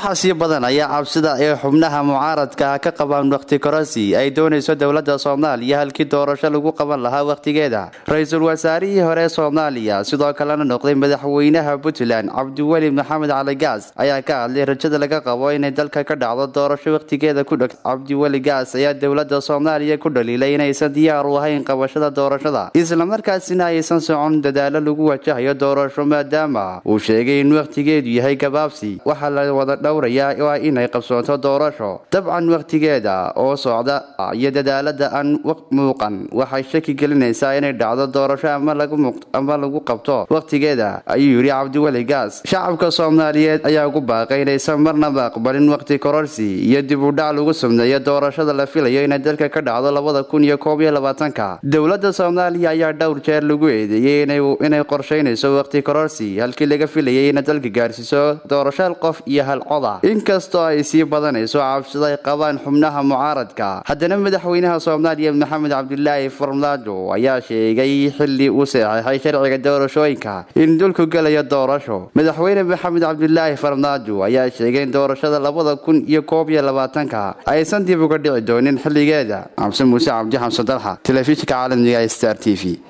waxaa sii badanaya cabsida ee xubnaha mucaaradka ah ka qabaan wakhti kororsi ay doonayso dowladda soomaaliya halkii doorasho lagu qaban lahaa wakhtigeeda ra'iisul wasaarihii hore soomaaliya sidoo kalena noqday madaxweynaha puntland cabdiweli maxamed cali gaas ayaa ka hadlay rajada laga qabo inay dalka ka dhacdo doorasho wakhtigeeda ku dhog cabdiweli gaas ayaa dowladda soomaaliya ku dhaliilay inaysan diyaar u ahayn qabashada doorashada islamarkaasina aysan socon dadaalo lagu wajahayo doorasho maadaama uu sheegay in wakhtigeedu yahay gabaabsi. Waxaa la wada dhowrayaa waa inay qabsoonto doorasho. Dabcan wakhtigeeda oo socda iyo dadaalada aan muuqan waxay shaki gelinaysaa inay dhacdo doorasho ama lagu qabto. Wakhtigeeda ayuu yidhi cabdiweli gaas shacabka soomaaliyeed ayaa ugu baaqay inaysan marnaba aqbalin wakhti kororsi iyo dib u dhac lagu sameeyo doorashada la filayo inay dalka ka dhacdo labada kun iyo koob iyo labaatanka dowladda soomaaliya ayaa dhowr jeer lagu eedeeyey inay qorshaynayso wakhti kororsi halkii laga filayay inay dalka gaarsiiso doorasho qof iyo hal coda inkastoo ay sii badanayso cabsida ay qabaan xubnaha mucaaradka haddana madaxweynaha soomaaliya maxamed cabdilaahi farmaajo ayaa sheegay xilli uu seexaxay sharciga doorashooyinka in dulku gelayo doorasho. Madaxweyne maxamed cabdilaahi farmaajo ayaa sheegay in doorashada labada kun iyo koob iyo labaatanka aysan dib uga dhici doonin xilligeeda. Xamse muuse cabdi dalxa telefishinka caalamiga star t v